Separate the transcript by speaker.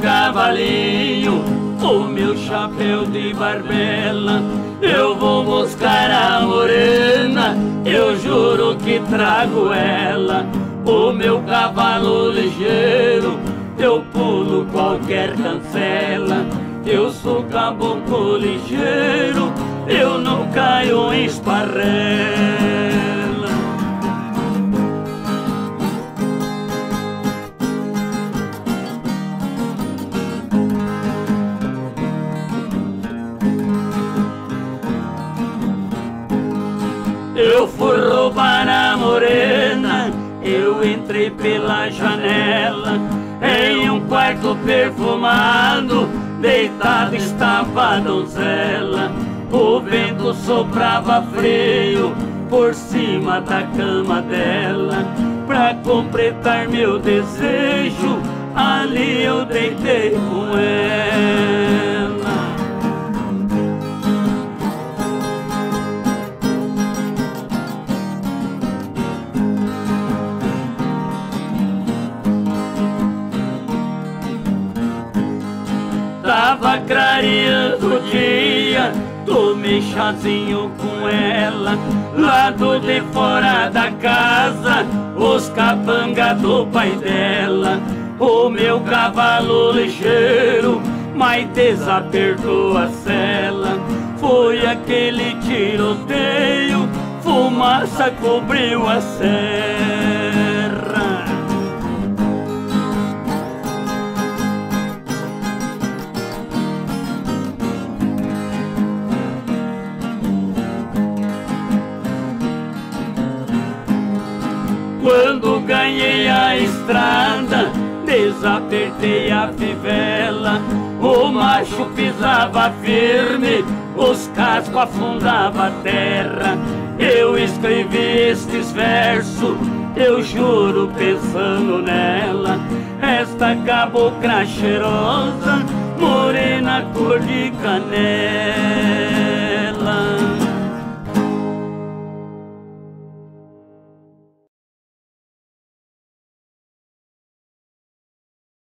Speaker 1: cavalinho, o meu chapéu de barbela. Eu vou buscar a morena, eu juro que trago ela. O meu cavalo ligeiro, eu pulo qualquer cancela. Eu sou caboclo ligeiro, eu não caio em esparrela. Eu fui roubar a morena, eu entrei pela janela. Em um quarto perfumado, deitada estava a donzela. O vento soprava frio por cima da cama dela. Pra completar meu desejo, ali eu deitei com ela. Tava clareando o dia Tomei chazinho com ela. Lado de fora da casa Os capanga do pai dela. O meu cavalo ligeiro Mas desapertou a cela. Foi aquele tiroteio Fumaça cobriu a serra Quando ganhei a estrada, desapertei a fivela. O macho pisava firme, os cascos afundavam a terra. Eu escrevi estes versos, eu juro pensando nela. Esta cabocla cheirosa, morena cor de canela.